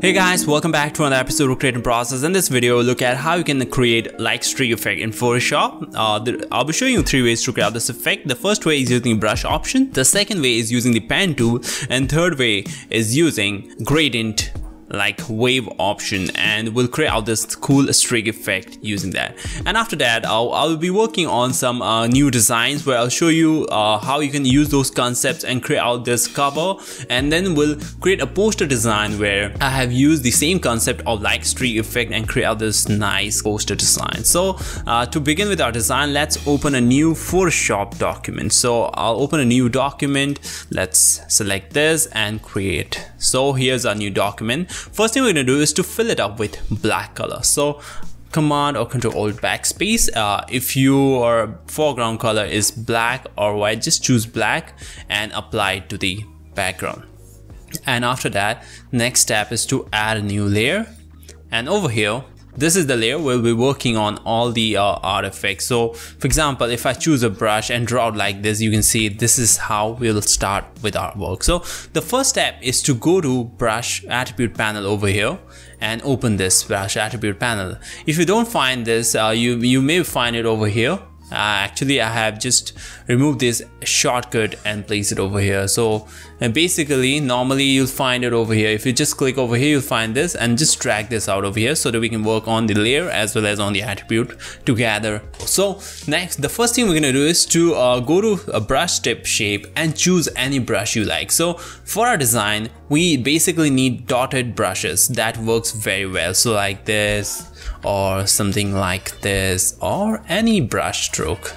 Hey guys, welcome back to another episode of Creative Process. In this video, we'll look at how you can create light streak effect in Photoshop. Uh, I'll be showing you three ways to create this effect. The first way is using brush option. The second way is using the pen tool. And third way is using gradient like wave option and we'll create out this cool streak effect using that. And after that I'll, I'll be working on some uh, new designs where I'll show you uh, how you can use those concepts and create out this cover. And then we'll create a poster design where I have used the same concept of light streak effect and create out this nice poster design. So uh, to begin with our design let's open a new Photoshop document. So I'll open a new document. Let's select this and create. So here's our new document First thing we're gonna do is to fill it up with black color. So command or control alt backspace. Uh, if your foreground color is black or white just choose black and apply it to the background. And after that next step is to add a new layer. And over here this is the layer we'll be working on all the uh, artifacts. So for example if I choose a brush and draw like this you can see this is how we'll start with our work. So the first step is to go to brush attribute panel over here and open this brush attribute panel. If you don't find this uh, you you may find it over here. Uh, actually I have just removed this shortcut and placed it over here. So and basically normally you'll find it over here. If you just click over here you'll find this and just drag this out over here so that we can work on the layer as well as on the attribute together. So next the first thing we're gonna do is to uh, go to a brush tip shape and choose any brush you like. So for our design we basically need dotted brushes that works very well. So like this or something like this or any brush stroke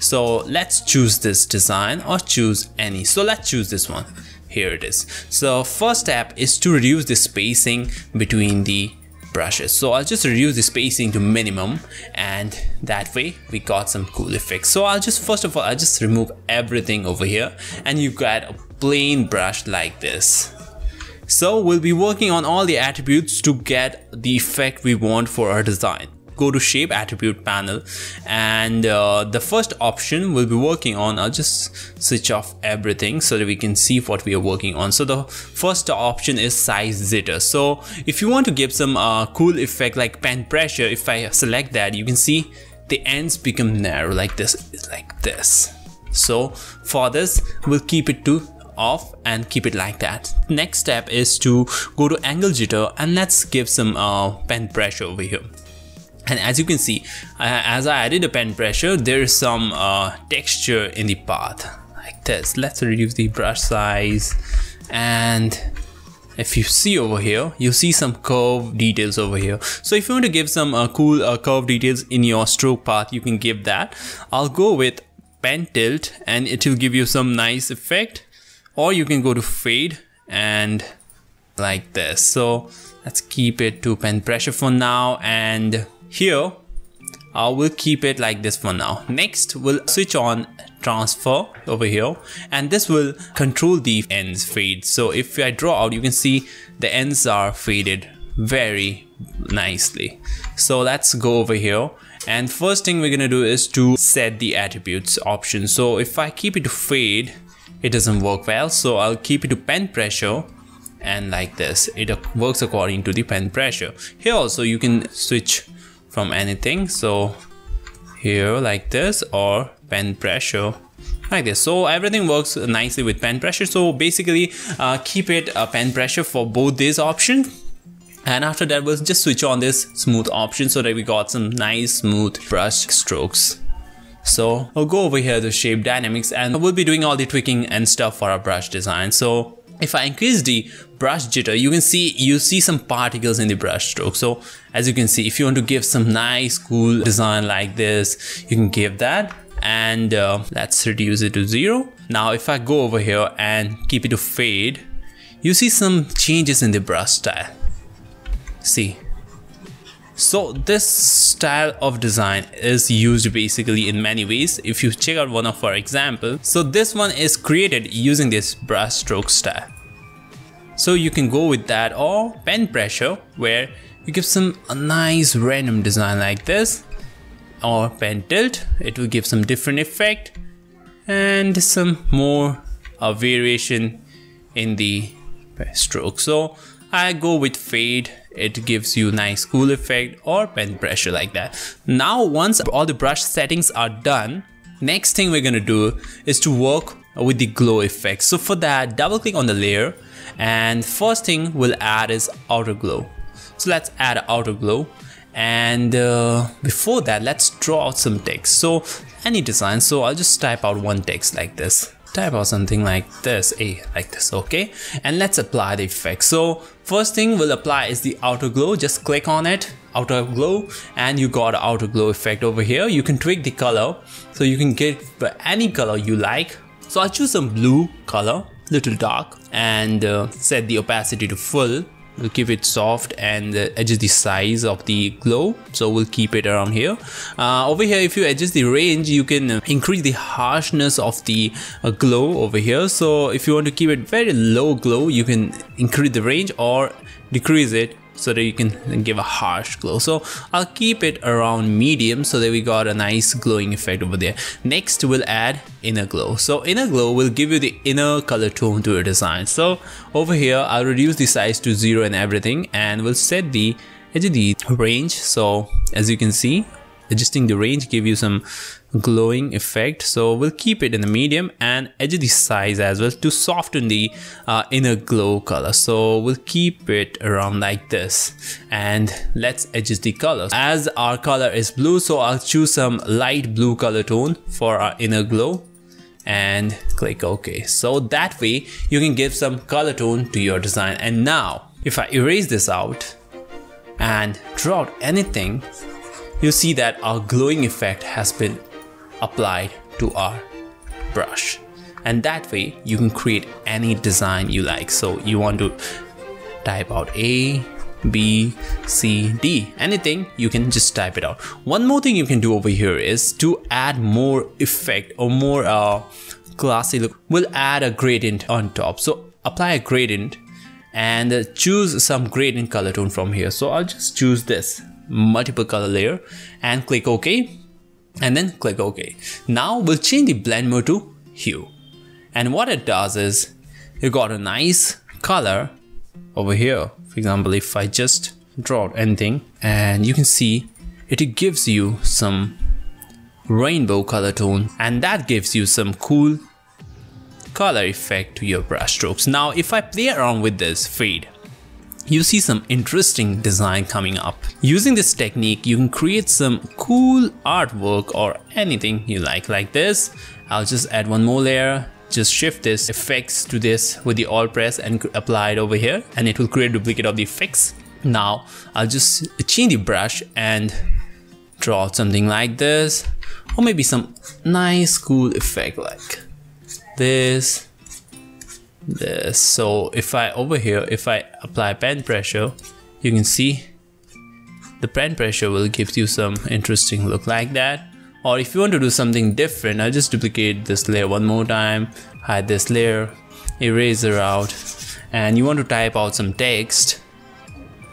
so let's choose this design or choose any. So let's choose this one. Here it is. So first step is to reduce the spacing between the brushes. So I'll just reduce the spacing to minimum and that way we got some cool effects. So I'll just first of all I'll just remove everything over here and you got a plain brush like this. So we'll be working on all the attributes to get the effect we want for our design. Go to shape attribute panel and uh, the first option we'll be working on, I'll just switch off everything so that we can see what we are working on. So the first option is size jitter. So if you want to give some uh, cool effect like pen pressure, if I select that, you can see the ends become narrow like this, like this. So for this, we'll keep it to off and keep it like that. Next step is to go to angle jitter and let's give some uh, pen pressure over here. And as you can see, as I added a pen pressure, there is some uh, texture in the path like this. Let's reduce the brush size. And if you see over here you see some curve details over here. So if you want to give some uh, cool uh, curve details in your stroke path you can give that. I'll go with pen tilt and it will give you some nice effect. Or you can go to fade and like this. So let's keep it to pen pressure for now and here I will keep it like this for now. Next we'll switch on transfer over here and this will control the ends fade so if I draw out you can see the ends are faded very nicely. So let's go over here. And first thing we're gonna do is to set the attributes option. So if I keep it to fade it doesn't work well. So I'll keep it to pen pressure and like this. It works according to the pen pressure. Here also you can switch from anything. So here like this or pen pressure. Like this. So everything works nicely with pen pressure. So basically uh, keep it a pen pressure for both these options. And after that we'll just switch on this smooth option so that we got some nice smooth brush strokes. So I'll go over here to shape dynamics. And we'll be doing all the tweaking and stuff for our brush design. So if I increase the brush jitter, you can see you see some particles in the brush stroke. So as you can see, if you want to give some nice cool design like this, you can give that and uh, let's reduce it to zero. Now if I go over here and keep it to fade, you see some changes in the brush style. See, so this style of design is used basically in many ways if you check out one of our examples. So this one is created using this brush stroke style. So you can go with that or pen pressure where you give some a nice random design like this or pen tilt it will give some different effect and some more variation in the stroke. So I go with fade it gives you nice cool effect or pen pressure like that. Now once all the brush settings are done next thing we're gonna do is to work with the glow effect. So for that double click on the layer and first thing we'll add is outer glow. So let's add outer glow. And uh, before that let's draw out some text. So any design so I'll just type out one text like this type or something like this a like this okay? And let's apply the effect. So first thing we'll apply is the outer glow. Just click on it outer glow and you got outer glow effect over here. You can tweak the color. So you can get any color you like. So I'll choose some blue color little dark and uh, set the opacity to full we'll keep it soft and adjust the size of the glow so we'll keep it around here. Uh, over here if you adjust the range you can increase the harshness of the uh, glow over here. So if you want to keep it very low glow you can increase the range or decrease it so that you can give a harsh glow. So I'll keep it around medium so that we got a nice glowing effect over there. Next we'll add inner glow. So inner glow will give you the inner color tone to your design. So over here I'll reduce the size to zero and everything and we'll set the the range. So as you can see adjusting the range give you some glowing effect. So we'll keep it in the medium and edge the size as well to soften the uh, inner glow color. So we'll keep it around like this. And let's adjust the color as our color is blue so I'll choose some light blue color tone for our inner glow and click OK. So that way you can give some color tone to your design. And now if I erase this out and draw out anything you see that our glowing effect has been applied to our brush. And that way you can create any design you like. So you want to type out A B C D. Anything you can just type it out. One more thing you can do over here is to add more effect or more uh, classy look. We'll add a gradient on top. So apply a gradient and choose some gradient color tone from here. So I'll just choose this multiple color layer and click OK and then click OK. Now we'll change the blend mode to hue. And what it does is you got a nice color over here. For example, if I just draw anything and you can see it gives you some rainbow color tone and that gives you some cool color effect to your brush strokes. Now if I play around with this fade you see some interesting design coming up. Using this technique, you can create some cool artwork or anything you like like this. I'll just add one more layer, just shift this effects to this with the alt press and apply it over here and it will create a duplicate of the effects. Now I'll just change the brush and draw something like this or maybe some nice cool effect like this this. So if I over here if I apply pen pressure you can see the pen pressure will give you some interesting look like that. Or if you want to do something different I'll just duplicate this layer one more time hide this layer eraser out and you want to type out some text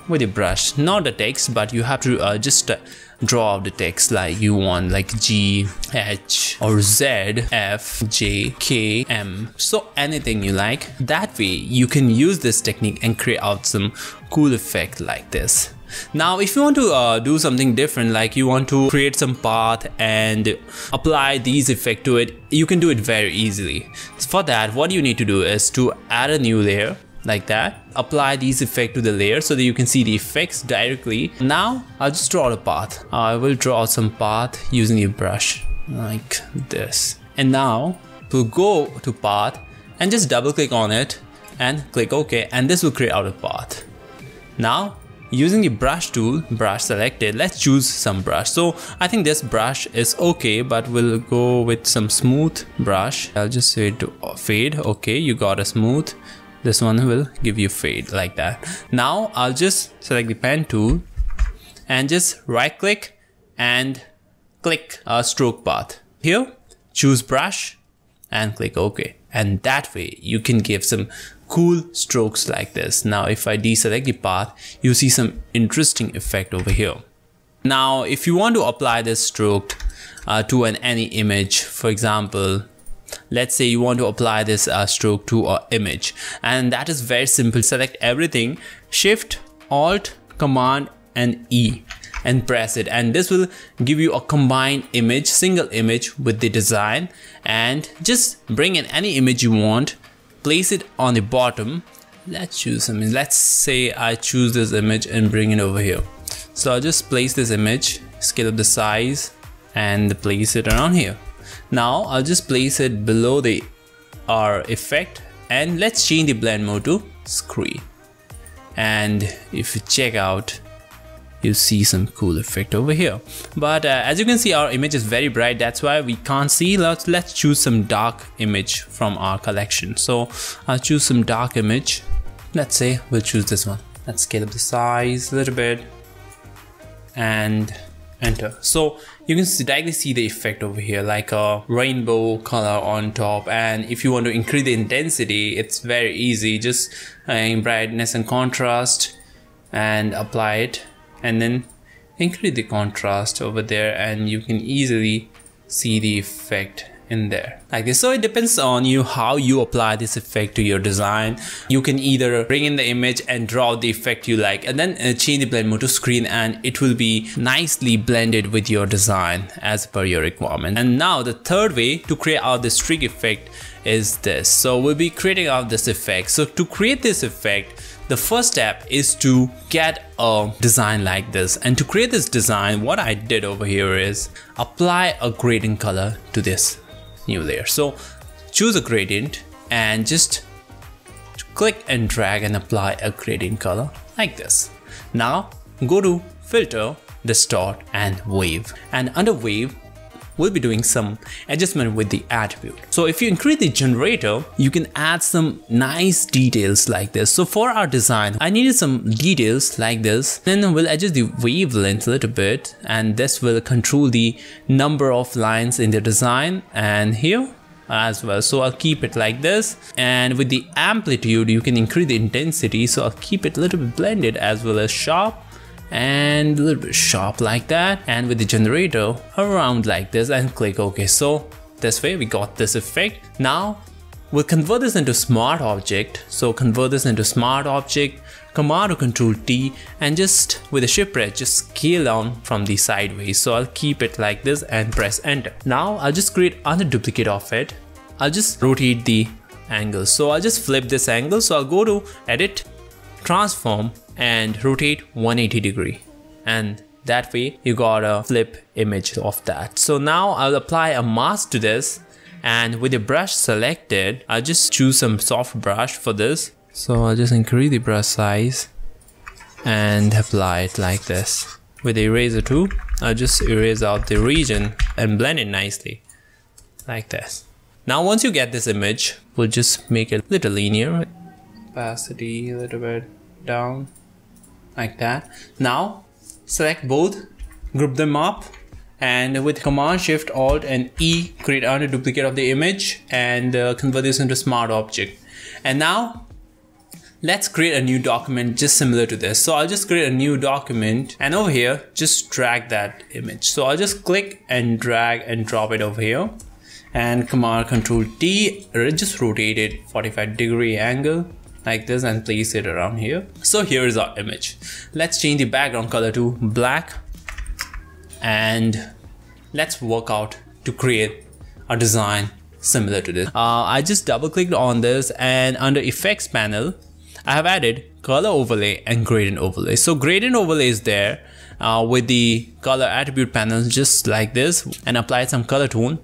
with your brush not the text but you have to uh, just uh, draw out the text like you want like G, H or Z, F, J, K, M. So anything you like. That way you can use this technique and create out some cool effect like this. Now if you want to uh, do something different like you want to create some path and apply these effect to it you can do it very easily. For that what you need to do is to add a new layer like that apply these effect to the layer so that you can see the effects directly. Now I'll just draw a path. I will draw some path using a brush like this. And now we'll go to path and just double click on it and click OK and this will create out a path. Now using the brush tool brush selected let's choose some brush. So I think this brush is okay but we'll go with some smooth brush. I'll just say to fade. Okay you got a smooth this one will give you fade like that. Now I'll just select the pen tool and just right click and click a stroke path. Here choose brush and click OK. And that way you can give some cool strokes like this. Now if I deselect the path you see some interesting effect over here. Now if you want to apply this stroke uh, to an any image for example let's say you want to apply this uh, stroke to an image. And that is very simple. Select everything shift alt command and e and press it. And this will give you a combined image single image with the design. And just bring in any image you want place it on the bottom. Let's choose something let's say I choose this image and bring it over here. So I'll just place this image scale up the size and place it around here now I'll just place it below the R effect and let's change the blend mode to screen and if you check out you see some cool effect over here. But uh, as you can see our image is very bright. That's why we can't see. Let's let's choose some dark image from our collection. So I'll choose some dark image. Let's say we'll choose this one. Let's scale up the size a little bit. And enter. So you can directly see the effect over here like a rainbow color on top. And if you want to increase the intensity it's very easy. Just uh, in brightness and contrast and apply it. And then increase the contrast over there and you can easily see the effect in there. Like this. So it depends on you how you apply this effect to your design. You can either bring in the image and draw the effect you like and then uh, change the blend mode to screen and it will be nicely blended with your design as per your requirement. And now the third way to create out this streak effect is this. So we'll be creating out this effect. So to create this effect the first step is to get a design like this. And to create this design what I did over here is apply a gradient color to this new layer so choose a gradient and just click and drag and apply a gradient color like this. Now go to filter distort and wave. And under wave we'll be doing some adjustment with the attribute. So if you increase the generator, you can add some nice details like this. So for our design, I needed some details like this. Then we'll adjust the wavelength a little bit and this will control the number of lines in the design. And here as well so I'll keep it like this and with the amplitude you can increase the intensity so I'll keep it a little bit blended as well as sharp and a little bit sharp like that and with the generator around like this and click OK. So this way we got this effect. Now we'll convert this into smart object. So convert this into smart object, command or control T and just with the shift press just scale down from the sideways. So I'll keep it like this and press enter. Now I'll just create another duplicate of it. I'll just rotate the angle. So I'll just flip this angle. So I'll go to edit, transform and rotate 180 degree. And that way you got a flip image of that. So now I'll apply a mask to this. And with the brush selected I'll just choose some soft brush for this. So I'll just increase the brush size and apply it like this. With the eraser tool I'll just erase out the region and blend it nicely like this. Now once you get this image we'll just make it a little linear. Opacity a little bit down like that. Now select both group them up and with command shift alt and e create a duplicate of the image and uh, convert this into smart object. And now let's create a new document just similar to this. So i'll just create a new document and over here just drag that image. So i'll just click and drag and drop it over here. And command control t just rotate it 45 degree angle like this and place it around here. So here is our image. Let's change the background color to black and let's work out to create a design similar to this. Uh, I just double clicked on this and under effects panel I have added color overlay and gradient overlay. So gradient overlay is there uh, with the color attribute panel just like this and applied some color tone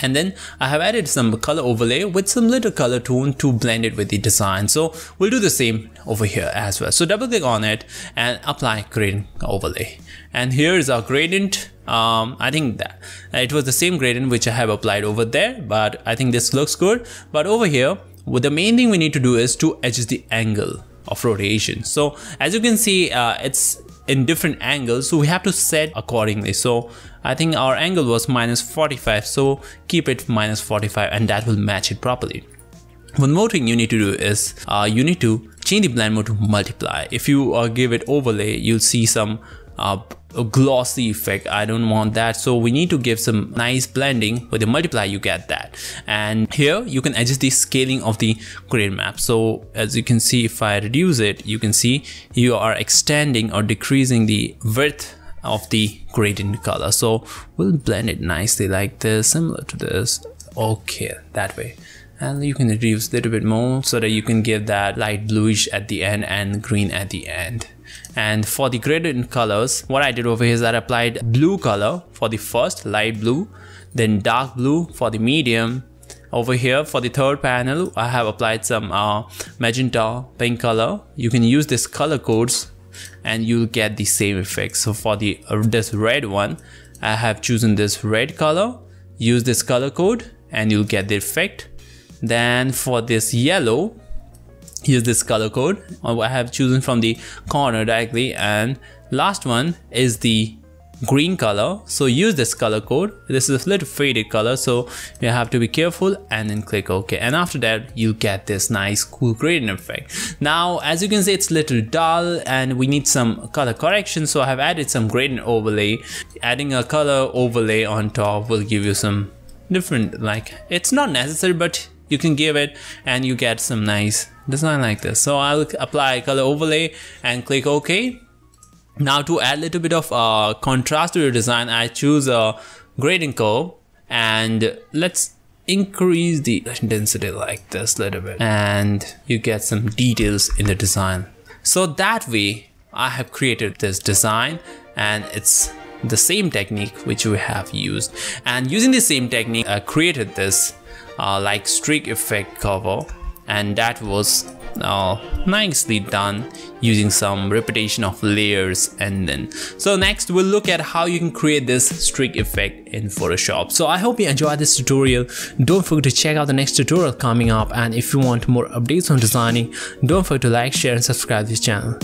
and then I have added some color overlay with some little color tone to blend it with the design. So we'll do the same over here as well. So double click on it and apply gradient overlay. And here is our gradient. Um, I think that it was the same gradient which I have applied over there but I think this looks good. But over here well, the main thing we need to do is to adjust the angle of rotation so as you can see uh, it's in different angles so we have to set accordingly. So I think our angle was minus 45 so keep it minus 45 and that will match it properly. One more thing you need to do is uh, you need to change the blend mode to multiply. If you uh, give it overlay you'll see some uh, a glossy effect. I don't want that. So we need to give some nice blending. With the multiply you get that. And here you can adjust the scaling of the gradient map. So as you can see if I reduce it you can see you are extending or decreasing the width of the gradient color. So we'll blend it nicely like this similar to this. Okay that way. And you can reduce a little bit more so that you can give that light bluish at the end and green at the end and for the gradient colors what I did over here is that I applied blue color for the first light blue then dark blue for the medium. Over here for the third panel I have applied some uh, magenta pink color. You can use this color codes and you'll get the same effect. So for the uh, this red one I have chosen this red color. Use this color code and you'll get the effect. Then for this yellow use this color code. I have chosen from the corner directly and last one is the green color. So use this color code. This is a little faded color so you have to be careful and then click ok. And after that you get this nice cool gradient effect. Now as you can see it's a little dull and we need some color correction so i have added some gradient overlay. Adding a color overlay on top will give you some different like it's not necessary but you can give it and you get some nice design like this. So I'll apply color overlay and click OK. Now to add a little bit of uh, contrast to your design I choose a gradient curve and let's increase the density like this a little bit. And you get some details in the design. So that way I have created this design and it's the same technique which we have used. And using the same technique I created this uh, light streak effect cover and that was uh, nicely done using some repetition of layers and then. So next we'll look at how you can create this streak effect in Photoshop. So I hope you enjoyed this tutorial. Don't forget to check out the next tutorial coming up. And if you want more updates on designing don't forget to like share and subscribe to this channel